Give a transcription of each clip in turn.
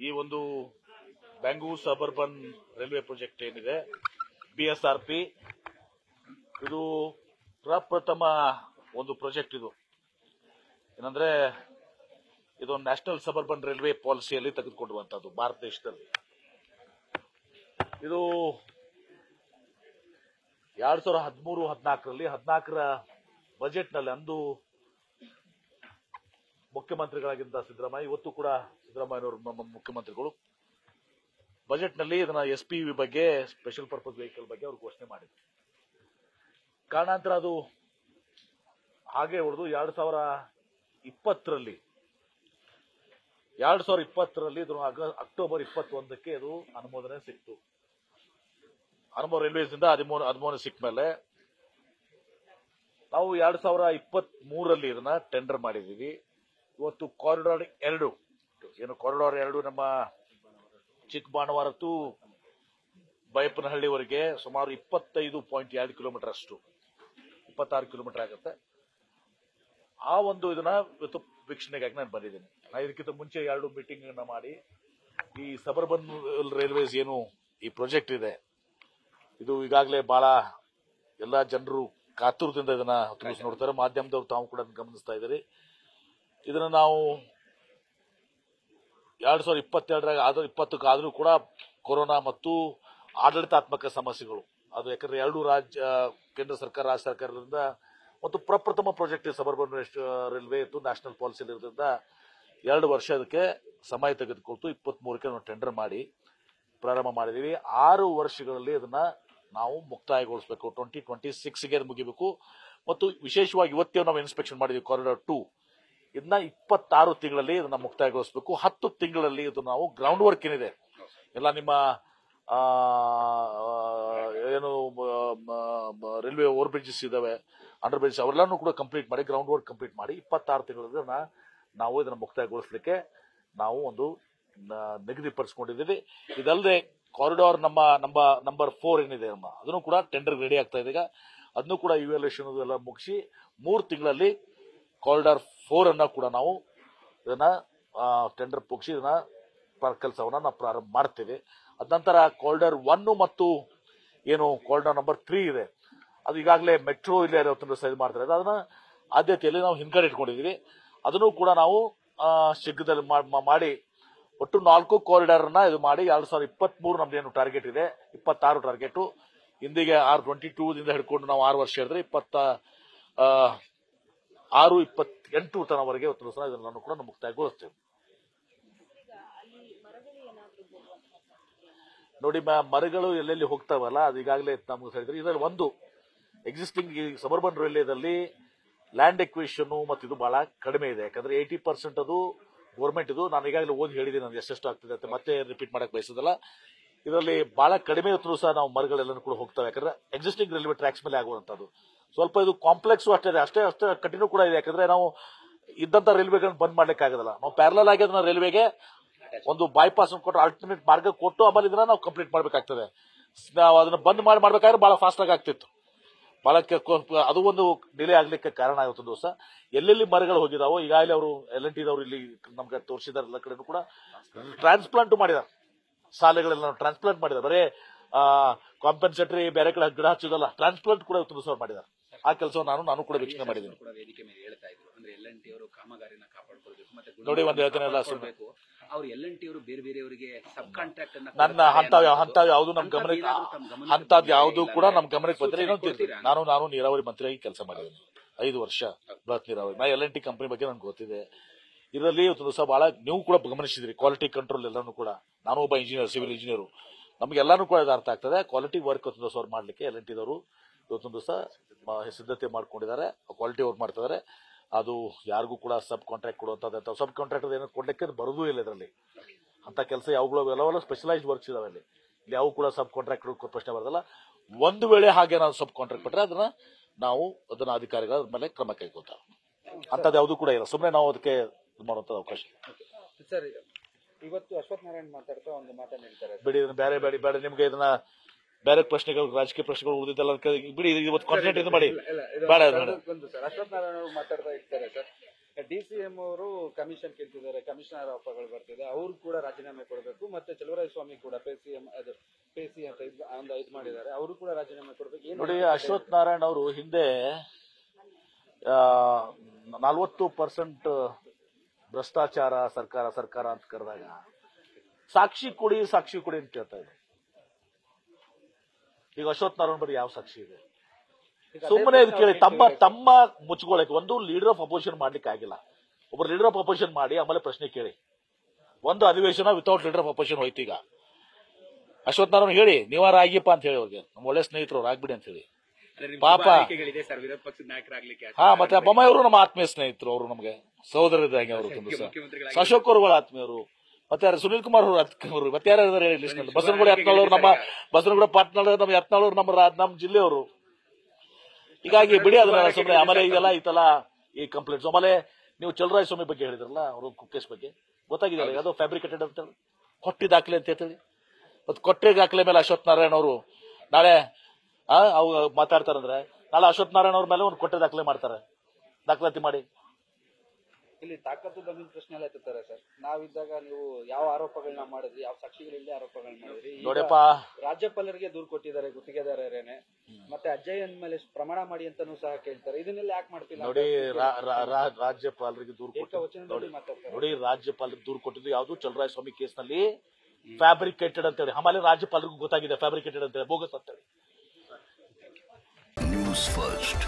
ಈ ಒಂದು Bengaluru suburban railway project ಏನಿದೆ ಬಿ ಎಸ್ ಆರ್ ಪಿ ಇದು ಪ್ರಪ್ರಥಮ ಒಂದು ಪ್ರಾಜೆಕ್ಟ್ ಇದು. ಏನಂದ್ರೆ, ಇದು ನ್ಯಾಷನಲ್ ಸಬರ್ಬನ್ ರೈಲ್ವೆ ಪಾಲಿಸಿಯಲ್ಲಿ ತೆಗೆದುಕೊಂಡಿರುವಂತಹದ್ದು ಭಾರತ ದೇಶದಲ್ಲಿ. ಇದು ಎರಡ್ ಸಾವಿರದ ಹದಿಮೂರು, ಹದಿನಾಲ್ಕರಲ್ಲಿ, ಹದಿನಾಲ್ಕರ ಬಜೆಟ್ನಲ್ಲಿ ಅಂದು ಮುಖ್ಯಮಂತ್ರಿಗಳಾಗಿದ್ದ ಸಿದ್ದರಾಮಯ್ಯ, ಇವತ್ತು ಕೂಡ ಸಿದ್ದರಾಮಯ್ಯನವರು ನಮ್ಮ ಮುಖ್ಯಮಂತ್ರಿಗಳು. ಬಜೆಟ್ನಲ್ಲಿ ಇದನ್ನ ಎಸ್ ಪಿ ವಿ ಬಗ್ಗೆ, ಸ್ಪೆಷಲ್ ಪರ್ಪಸ್ ವೆಹಿಕಲ್ ಬಗ್ಗೆ ಅವರು ಘೋಷಣೆ ಮಾಡಿದ್ರು. ಕಾರಣಾಂತರ ಅದು ಹಾಗೆ ಹೊಡೆದು ಎರಡು ಸಾವಿರ ಇಪ್ಪತ್ತರಲ್ಲಿ, ಎರಡು ಸಾವಿರ ಇಪ್ಪತ್ತರಲ್ಲಿ ಇದ್ರ ಅಕ್ಟೋಬರ್ ಇಪ್ಪತ್ತೊಂದಕ್ಕೆ ಇದು ಅನುಮೋದನೆ ಸಿಕ್ತು. ಅನುಮೋ ರೈಲ್ವೇಸ್ ಇಂದ ಹದಿಮೂರು ಅನುಮೋದನೆ ಸಿಕ್ಕ ಮೇಲೆ. ನಾವು ಎರಡ್ ಸಾವಿರ ಇಪ್ಪತ್ತ್ ಮೂರರಲ್ಲಿ ಇದನ್ನ ಟೆಂಡರ್ ಮಾಡಿದೀವಿ ಇವತ್ತು ಕಾರಿಡಾರ್ ಎರಡು. ಏನು ಕಾರಿಡಾರ್ ಎರಡು ನಮ್ಮ ಚಿಕ್ಕಬಾಣವಾರತ್ತು ಟು ಬೈಪನಹಳ್ಳಿವರೆಗೆ ಸುಮಾರು ಇಪ್ಪತ್ತೈದು ಪಾಯಿಂಟ್ ಎರಡು ಕಿಲೋಮೀಟರ್ ಅಷ್ಟು. ಇಪ್ಪತ್ತಾರು ಕಿಲೋಮೀಟರ್ ಆಗುತ್ತೆ. ಆ ಒಂದು ಇದನ್ನ ಇವತ್ತು ವೀಕ್ಷಣೆಗಾಗಿ ನಾನು ಬಂದಿದ್ದೀನಿ. ನಾನು ಇದಕ್ಕಿಂತ ಮುಂಚೆ ಎರಡು ಮೀಟಿಂಗ್ ಮಾಡಿ ಈ ಸಬರ್ಬನ್ ರೈಲ್ವೇಸ್ ಏನು ಈ ಪ್ರಾಜೆಕ್ಟ್ ಇದೆ. ಇದು ಈಗಾಗಲೇ ಬಹಳ ಎಲ್ಲ ಜನರು ಕಾತುರದಿಂದ ಇದನ್ನ ತಿಳಿಸಿ ನೋಡ್ತಾರೆ. ಮಾಧ್ಯಮದವರು ತಾವು ಕೂಡ ಗಮನಿಸ್ತಾ ಇದ್ದೀರಿ. ಇದನ್ನ ನಾವು ಎರಡು ಸಾವಿರದ ಇಪ್ಪತ್ತೆರಡರಾಗ ಆದ್ರೂ ಇಪ್ಪತ್ತಕ್ಕೆ ಆದ್ರೂ ಕೂಡ ಕೊರೋನಾ ಮತ್ತು ಆಡಳಿತಾತ್ಮಕ ಸಮಸ್ಯೆಗಳು. ಅದು ಯಾಕಂದ್ರೆ ಎರಡು ರಾಜ್ಯ ಕೇಂದ್ರ ಸರ್ಕಾರ, ರಾಜ್ಯ ಸರ್ಕಾರದಿಂದ ಮತ್ತು ಪ್ರಪ್ರಥಮ ಪ್ರಾಜೆಕ್ಟ್ ಸಬರ್ಬನ್ ರೈಲ್ವೆ ಇತ್ತು ನ್ಯಾಷನಲ್ ಪಾಲಿಸಿ ಇರೋದ್ರಿಂದ ಎರಡು ವರ್ಷ ಅದಕ್ಕೆ ಸಮಯ ತೆಗೆದುಕೊಳ್ತು. ಇಪ್ಪತ್ತ್ ಮೂರಕ್ಕೆ ನಾವು ಟೆಂಡರ್ ಮಾಡಿ, ಪ್ರಾರಂಭ ಮಾಡಿದ್ದೀವಿ ಆರು ವರ್ಷಗಳಲ್ಲಿ ಅದನ್ನ ನಾವು ಮುಕ್ತಾಯಗೊಳಿಸಬೇಕು. ಟ್ವೆಂಟಿ ಟ್ವೆಂಟಿ ಸಿಕ್ಸ್ಗೆ ಅದು ಮುಗಿಬೇಕು. ಮತ್ತು ವಿಶೇಷವಾಗಿ ಇವತ್ತೇ ನಾವು ಇನ್ಸ್ಪೆಕ್ಷನ್ ಮಾಡಿದ್ವಿ ಕಾರಿಡಾರ್ ಟೂ ಇದನ್ನ ಇಪ್ಪತ್ತಾರು ತಿಂಗಳಲ್ಲಿ ಇದನ್ನ ಮುಕ್ತಾಯಗೊಳಿಸಬೇಕು. ಹತ್ತು ತಿಂಗಳಲ್ಲಿ ಇದು ನಾವು ಗ್ರೌಂಡ್ ವರ್ಕ್ ಏನಿದೆ. ಎಲ್ಲ ನಿಮ್ಮ ಏನು ರೈಲ್ವೆ ಓವರ್ ಬ್ರಿಡ್ಜಸ್ ಇದಾವೆ ಅಂಡರ್ ಬ್ರಿಡ್ಜ್ ಅವೆಲ್ಲನೂ ಕೂಡ ಕಂಪ್ಲೀಟ್ ಮಾಡಿ ಗ್ರೌಂಡ್ ವರ್ಕ್ ಕಂಪ್ಲೀಟ್ ಮಾಡಿ ಇಪ್ಪತ್ತಾರು ತಿಂಗಳಲ್ಲಿ ಇದನ್ನ ನಾವು ಇದನ್ನ ಮುಕ್ತಾಯಗೊಳಿಸಲಿಕ್ಕೆ ನಾವು ಒಂದು ನಿಗದಿಪಡಿಸ್ಕೊಂಡಿದ್ದೀವಿ ಇದಲ್ಲದೆ ಕಾರಿಡಾರ್ ನಮ್ಮ ನಮ್ಮ ನಂಬರ್ ಫೋರ್ ಏನಿದೆ ನಮ್ಮ ಅದನ್ನು ಕೂಡ ಟೆಂಡರ್ ರೆಡಿ ಆಗ್ತಾ ಇದೆ ಈಗ. ಅದನ್ನು ಕೂಡ ಇವ್ಯಾಲ್ಯೂಷನ್ ಎಲ್ಲ ಮುಗಿಸಿ ಮೂರು ತಿಂಗಳಲ್ಲಿ ಕಾರಿಡಾರ್ ಫೋರ್ ಅನ್ನ ಕೂಡ ನಾವು ಇದನ್ನ ಟೆಂಡರ್ ಮುಗಿಸಿ ಇದನ್ನ ಕೆಲಸವನ್ನ ನಾವು ಪ್ರಾರಂಭ ಮಾಡ್ತೇವೆ. ಅದ ನಂತರ ಕಾರಿಡಾರ್ ಒನ್ ಮತ್ತು ಏನು ಕಾರಿಡಾರ್ ನಂಬರ್ ತ್ರೀ ಇದೆ. ಅದು ಈಗಾಗಲೇ ಮೆಟ್ರೋ ಇಲ್ಲಿ ಸೈಜ್ ಮಾಡ್ತಾರೆ. ಅದನ್ನ ಆದ್ಯತೆಯಲ್ಲಿ ನಾವು ಹಿಂದ್ಗಡೆ ಇಟ್ಕೊಂಡಿದ್ದೀವಿ. ಅದನ್ನು ಕೂಡ ನಾವು ಶೀಘ್ರದಲ್ಲಿ ಮಾಡ್- ಒಟ್ಟು ನಾಲ್ಕು ಕಾರಿಡಾರ್ನ ಇದು ಮಾಡಿ ಎರಡು ಸಾವಿರದ ಇಪ್ಪತ್ತ್ ಮೂರು ಏನು ಟಾರ್ಗೆಟ್ ಇದೆ, ಇಪ್ಪತ್ತಾರು ಟಾರ್ಗೆಟ್ ಇಂದಿಗೆ ಆರ್ ಟ್ವೆಂಟಿ ಟೂದಿಂದ ಹಿಡ್ಕೊಂಡು ನಾವು ಆರು ವರ್ಷ ಹೇಳಿದ್ರೆ ಇಪ್ಪತ್ತ ಆರು ಇಪ್ಪತ್ತೆಂಟು ತನವರೆಗೆ ಇವತ್ತು ಇದನ್ನು ಕೂಡ ಮುಕ್ತಾಯಗೊಳಿಸ್ತೇವೆ ನೋಡಿ ಮರಗಳು ಎಲ್ಲೆಲ್ಲಿ ಹೋಗ್ತಾವಲ್ಲ, ಅದು ಈಗಾಗಲೇ ನಮ್ಗೆ ಹೇಳಿದ್ರೆ ಇದರಲ್ಲಿ ಒಂದು ಎಕ್ಸಿಸ್ಟಿಂಗ್ ಈ ಸಬರ್ಬನ್ ರೈಲ್ವೇದಲ್ಲಿ ಲ್ಯಾಂಡ್ ಎಕ್ವಿಷನ್ ಮತ್ತು ಇದು ಬಹಳ ಕಡಿಮೆ ಇದೆ. ಯಾಕಂದ್ರೆ ಏಯ್ಟಿ ಪರ್ಸೆಂಟ್ ಅದು ಗೌರ್ಮೆಂಟ್ ಇದು. ನಾನು ಈಗಾಗಲೇ ಓದಿ ಹೇಳಿದ್ದೀನಿ ನಾನು ಎಷ್ಟೆಷ್ಟು ಆಗ್ತಿದೆ ಅಂತ ಮತ್ತೆ ರಿಪೀಟ್ ಮಾಡಕ್ ಬಯಸೋದಲ್ಲ. ಇದರಲ್ಲಿ ಬಹಳ ಕಡಿಮೆ ಹೊತ್ತು ಸಹ ನಾವು ಮರಗಳೆಲ್ಲ ಕೂಡ ಹೋಗ್ತವೆ. ಯಾಕಂದ್ರೆ ಎಕ್ಸಿಸ್ಟಿಂಗ್ ರೈಲ್ವೆ ಟ್ರ್ಯಾಕ್ಸ್ ಮೇಲೆ ಆಗುವಂತದ್ದು ಸ್ವಲ್ಪ ಇದು ಕಾಂಪ್ಲೆಕ್ಸ್ ಅಷ್ಟೇ ಇದೆ. ಅಷ್ಟೇ ಅಷ್ಟೇ ಕಠಿಣ ಕೂಡ ಇದೆ. ಯಾಕಂದ್ರೆ ನಾವು ಇದ್ದಂತ ರೈಲ್ವೆಗಳನ್ನ ಬಂದ್ ಮಾಡ್ಲಿಕ್ಕೆ ಆಗೋದಿಲ್ಲ ನಾವು ಪ್ಯಾರಲಲ್ ಆಗಿ ಅದನ್ನ ರೈಲ್ವೆಗೆ ಒಂದು ಬೈಪಾಸ್ ಕೊಟ್ಟು ಅಲ್ಟಿಮೇಟ್ ಮಾರ್ಗ ಕೊಟ್ಟು ಆಮೇಲೆ ಇದನ್ನ ನಾವು ಕಂಪ್ಲೀಟ್ ಮಾಡ್ಬೇಕಾಗ್ತದೆ. ನಾವು ಅದನ್ನ ಬಂದ್ ಮಾಡಿ ಮಾಡ್ಬೇಕಾದ್ರೆ ಬಹಳ ಫಾಸ್ಟ್ ಆಗಿ ಆಗ್ತಿತ್ತು. ಬಹಳ ಅದು ಒಂದು ಡಿಲೇ ಆಗ್ಲಿಕ್ಕೆ ಕಾರಣ ಆಗುತ್ತೆ ದಿವಸ. ಎಲ್ಲೆಲ್ಲಿ ಮರಗಳು ಹೋಗಿದಾವೋ ಈಗಾಗಲೇ ಅವರು ಎಲ್ ಎನ್ ಟಿದವರು ಇಲ್ಲಿ ನಮ್ಗೆ ತೋರಿಸಿದಾರೆ ಎಲ್ಲ ಕಡೆನೂ ಕೂಡ. ಟ್ರಾನ್ಸ್ಪ್ಲಾಂಟ್ ಮಾಡಿದಾರೆ. ಶಾಲೆಗಳೆಲ್ಲ ಟ್ರಾನ್ಸ್ಪ್ಲಾಂಟ್ ಮಾಡಿದಾರೆ. ಬರೀ ಕಾಂಪೆನ್ಸೇಟರಿ ಬೇರೆ ಕಡೆ ಗಿಡ ಹಚ್ಚೋದಲ್ಲ ಟ್ರಾನ್ಸ್ಪ್ಲಾಂಟ್ ಕೂಡ ಇವತ್ತು ಮಾಡಿದ್ದಾರೆ ಆ ಕೆಲಸವನ್ನು ನಾನು ನಾನು ಕೂಡ ವೀಕ್ಷಣೆ ಮಾಡಿದ್ದೀನಿ. ವೇದಿಕೆ ಮೇಲೆ ಹೇಳ್ತಾ ಇದ್ರು. ಅಂದ್ರೆ ಎಲ್ ಎನ್ ಟಿ ಅವರು ಕಾಮಗಾರಿನ ಕಾಪಾಡ್ಕೊಳ್ಬೇಕು ಮತ್ತೆ ನೋಡಿ, ಒಂದು ಹೇಳ್ತೇನೆ ಎಲ್ಲ ಕಾಪಾಡ್ಕೊಳ್ಬೇಕು. ಅವ್ರು ಎಲ್ ಎನ್ ಟಿ ಅವರು ಬೇರೆ ಬೇರೆಯವರಿಗೆ ಸಬ್ ಕಾಂಟ್ರಾಕ್ಟ್ ಅನ್ನ ನನ್ನ ಹಂತ ಹಂತ ಯಾವ್ದು ನಮ್ ಗಮನಕ್ಕೆ ಹಂತದ್ ಯಾವುದು ಕೂಡ ನಮ್ ಗಮನಕ್ಕೆ ಬಂದ್ರೆ ನಾನು ನಾನು ನೀರಾವರಿ ಮಂತ್ರಿಯಾಗಿ ಕೆಲಸ ಮಾಡಿದ್ದೀನಿ. ಐದು ವರ್ಷ ಬೃಹತ್ ನೀರಾವರಿ. ನಾ ಎಲ್ ಎನ್ ಟಿ ಕಂಪನಿ ಬಗ್ಗೆ ನನ್ಗೆ ಗೊತ್ತಿದೆ. ಇದರಲ್ಲಿ ಸಹ ದಿವಸ ಬಹಳ ನೀವು ಕೂಡ ಗಮನಿಸಿದ್ರಿ ಕ್ವಾಲಿಟಿ ಕಂಟ್ರೋಲ್ ಎಲ್ಲಾನು ಕೂಡ. ನಾನು ಒಬ್ಬ ಇಂಜಿನಿಯರ್ ಸಿವಿಲ್ ಇಂಜಿನಿಯರ್ ನಮ್ಗೆಲ್ಲರೂ ಕೂಡ ಅರ್ಥ ಆಗ್ತದೆ. ಕ್ವಾಲಿಟಿ ವರ್ಕ್ ದಿವಸ ಅವ್ರು ಮಾಡ್ಲಿಕ್ಕೆ ಎಲ್ ಎನ್ ಟಿದವರು ಇವತ್ತೊಂದು ದಿವಸ ಸಿದ್ಧತೆ ಮಾಡ್ಕೊಂಡಿದ್ದಾರೆ ಕ್ವಾಲಿಟಿ ವರ್ಕ್ ಮಾಡ್ತಿದ್ದಾರೆ. ಅದು ಯಾರಿಗೂ ಕೂಡ ಸಬ್ ಕಾಂಟ್ರಾಕ್ಟ್ ಕೊಡುವಂತದ್ದು ಸಬ್ ಕಾಂಟ್ರಾಕ್ಟ್ ಏನೋ ಕೊಡ್ಲಿಕ್ಕೆ ಬರೋದೂ ಇಲ್ಲ ಇದರಲ್ಲಿ. ಅಂತ ಕೆಲಸ ಯಾವಾಗಲೂ ಎಲ್ಲವೆಲ್ಲ ಸ್ಪೆಷಲೈಸ್ಡ್ ವರ್ಕ್ಸ್ ಇದಾವೆ ಅಲ್ಲಿ. ಇಲ್ಲಿ ಯಾವ ಕೂಡ ಸಬ್ ಕಾಂಟ್ರಾಕ್ಟ್ ಪ್ರಶ್ನೆ ಬರೋದಲ್ಲ. ಒಂದು ವೇಳೆ ಹಾಗೆ ನಾವು ಸಬ್ ಕಾಂಟ್ರಾಕ್ಟ್ ಬಿಟ್ಟರೆ ಅದನ್ನ ನಾವು ಅದನ್ನ ಅಧಿಕಾರಿಗಳ ಮೇಲೆ ಕ್ರಮ ಕೈಗೊಳ್ತಾರೆ. ಅಂತದ್ದು ಯಾವುದು ಕೂಡ ಇಲ್ಲ. ಸುಮ್ಮನೆ ನಾವು ಅದಕ್ಕೆ ಇದು ಮಾಡುವಂತ ಅವಕಾಶ ಇವತ್ತು ಅಶ್ವತ್ ನಾರಾಯಣ್ ಮಾತಾಡ್ತಾ ಒಂದು ಮಾತನ್ನ ಹೇಳ್ತಾರೆ. ಬಿಡಿ ಇದನ್ನ ಬೇರೆ ಬೇಡಿ ಬೇಡ. ನಿಮ್ಗೆ ಇದನ್ನ ಬೇರೆ ಪ್ರಶ್ನೆಗಳು ರಾಜಕೀಯ ಪ್ರಶ್ನೆಗಳು ಉಳಿದಿದ್ದಲ್ಲ ಬಿಡಿ ಇವತ್ತು ಕಾನ್ಸಂಟ್ರೇಟ್ ಇದು ಮಾಡಿ. ಬೇಡ ಮಾತಾಡ್ತಾ ಇರ್ತಾರೆ ಸರ್ ಡಿ ಸಿ ಎಂ ಅವರು ಕಮಿಷನ್ ಕೇಳ್ತಿದ್ದಾರೆ ಕಮಿಷನರ್ ಆಫರ್ಗಳು ಬರ್ತಿದೆ ಅವ್ರು ಕೂಡ ರಾಜೀನಾಮೆ ಕೊಡಬೇಕು ಮತ್ತೆ ಚಲುವರಾಯ ಸ್ವಾಮಿ ಕೂಡ ಪೇ ಸಿ ಎಂ ಅದು ಪೇ ಸಿ ಅಂತ ಒಂದು ಇದು ಮಾಡಿದ್ದಾರೆ ಅವರು ಕೂಡ ರಾಜೀನಾಮೆ ಕೊಡಬೇಕು. ನೋಡಿ ಅಶ್ವಥ್ ನಾರಾಯಣ್ ಅವರು ಹಿಂದೆ ನಲ್ವತ್ತು ಪರ್ಸೆಂಟ್ ಭ್ರಷ್ಟಾಚಾರ ಸರ್ಕಾರ ಸರ್ಕಾರ ಅಂತ ಕರೆದಾಗ ಸಾಕ್ಷಿ ಕೊಡಿ ಸಾಕ್ಷಿ ಕೊಡಿ ಅಂತ ಕೇಳ್ತಾ ಇದ್ರು. ಈಗ ಅಶ್ವತ್ ನಾರಾಯಣ್ ಬರೀ ಯಾವ ಸಾಕ್ಷಿ ಇದೆ? ಸುಮ್ಮನೆ ಇದು ಕೇಳಿ ತಮ್ಮ ತಮ್ಮ ಮುಚ್ಚಿಕೊಳ್ಳಕ್ಕೆ ಒಂದು ಲೀಡರ್ ಆಫ್ ಅಪೋಸಿಷನ್ ಮಾಡ್ಲಿಕ್ಕೆ ಆಗಿಲ್ಲ. ಒಬ್ಬರು ಲೀಡರ್ ಆಫ್ ಅಪೋಸಿಷನ್ ಮಾಡಿ ಆಮೇಲೆ ಪ್ರಶ್ನೆ ಕೇಳಿ. ಒಂದು ಅಧಿವೇಶನ ವಿತೌಟ್ ಲೀಡರ್ ಆಫ್ ಅಪೋಸಿಷನ್ ಹೋಯ್ತು ಈಗ. ಅಶ್ವಥ್ ನಾರಾಯಣ ಹೇಳಿ ನೀವಾರ ಆಗಿಪ್ಪ ಅಂತ ಹೇಳಿ ಅವ್ರಿಗೆ. ನಮ್ಮ ಒಳ್ಳೆ ಸ್ನೇಹಿತರು ಅವ್ರು ಆಗ್ಬಿಡಿ ಅಂತ ಹೇಳಿ. ಪಾಪ. ತುಂಬಾ ಸರ್ ವಿರೋಧ ಪಕ್ಷದ ನಾಯಕರಾಗ್ಲಿಕ್ಕೆ. ಹಾ ಮತ್ತೆ ಬೊಮ್ಮಾಯಿ ಅವರು ನಮ್ಮ ಆತ್ಮೀಯ ಸ್ನೇಹಿತರು ಅವರು ನಮಗೆ ಸಹೋದರ ಅವರು ಅಶೋಕ್ ಅವರುಗಳ ಆತ್ಮೀಯರು ಮತ್ತೆ ಯಾರು ಸುನೀಲ್ ಕುಮಾರ್ ಅವರು ಮತ್ತೆ ಯಾರು ಇದಾರೆ ಹೇಳಿ ಲಿಸ್ಟ್ ಬಸವನಗುಡಿ ಯತ್ನಾಳ್ ನಮ್ಮ ಬಸನಗುಡ ಪಾಟ್ನಾಳ್ ನಮ್ಮ ಯತ್ನಾಳ್ ನಮ್ಮ ನಮ್ಮ ಜಿಲ್ಲೆಯವರು ಹೀಗಾಗಿ ಬಿಡಿ ಅದನ್ನ ಸುಮ್ಮನೆ ಆಮೇಲೆ ಇದೆಲ್ಲ ಈತಲ್ಲ ಈ ಕಂಪ್ಲೇಂಟ್ಸ್ ಆಮೇಲೆ ನೀವು ಚಲರಾಯ ಸ್ವಾಮಿ ಬಗ್ಗೆ ಹೇಳಿದ್ರಲ್ಲ ಅವರು ಕುಕ್ಕೇಶ್ ಬಗ್ಗೆ. ಗೊತ್ತಾಗಿದೆಯಲ್ಲ ಅದು ಫ್ಯಾಬ್ರಿಕೇಟೆಡ್ ಅಂತ ಹೇಳಿ. ಕೊಟ್ಟಿ ದಾಖಲೆ ಅಂತ ಹೇಳಿ. ಮತ್ತೆ ಕೊಟ್ಟೆ ದಾಖಲೆ ಮೇಲೆ ಅಶ್ವಥ್ ನಾರಾಯಣ ಅವರು. ನಾಳೆ ಮಾತಾಡ್ತಾರಂದ್ರೆ ನಾಳೆ ಅಶ್ವಥ್ ನಾರಾಯಣ ಅವ್ರ ಮೇಲೆ ಒಂದು ಕೊಟ್ಟೆ ದಾಖಲೆ ಮಾಡ್ತಾರೆ. ದಾಖಲಾತಿ ಮಾಡಿ. ಇಲ್ಲಿ ತಾಕತ್ತು ಬಗ್ಗೆ ಪ್ರಶ್ನೆ ಎಲ್ಲ ಎತ್ತಾರೆ ಸರ್. ನಾವಿದ್ದಾಗ ನೀವು ಯಾವ ಆರೋಪಗಳನ್ನ ಮಾಡಿದ್ರಿ? ಯಾವ ಸಾಕ್ಷಿಗಳಿಲ್ಲದೆ ಆರೋಪಗಳನ್ನ ಮಾಡಿದ್ರಿ? ನೋಡಪ್ಪ. ರಾಜ್ಯಪಾಲರಿಗೆ ದೂರು ಕೊಟ್ಟಿದ್ದಾರೆ ಗುತ್ತಿಗೆದಾರರೇನೆ ಮತ್ತೆ ಅಜಯನ್ ಮೇಲೆ ಪ್ರಮಾಣ ಮಾಡಿ ಅಂತಾನೂ ಸಹ ಕೇಳ್ತಾರೆ. ಇದನ್ನೆಲ್ಲ ಯಾಕೆ ಮಾಡ್ತಿಲ್ಲ? ನೋಡಿ ರಾಜ್ಯಪಾಲರಿಗೆ ದೂರು ನೋಡಿ ರಾಜ್ಯಪಾಲರಿಗೆ ದೂರು ಕೊಟ್ಟಿದ್ದು ಯಾವುದು? ಚಲರಾಯ ಸ್ವಾಮಿ ಕೇಸ್ನಲ್ಲಿ ಫ್ಯಾಬ್ರಿಕೇಟೆಡ್ ಅಂತ ಹೇಳಿ ಆಮೇಲೆ ರಾಜ್ಯಪಾಲರಿಗೂ ಗೊತ್ತಾಗಿದೆ ಫ್ಯಾಬ್ರಿಕೇಟೆಡ್ ಅಂತೇಳಿ. ಬೋಗಸ್ ಅಂತೇಳಿ. ನ್ಯೂಸ್ ಫಸ್ಟ್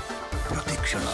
ಪ್ರತಿಕ್ಷಣ.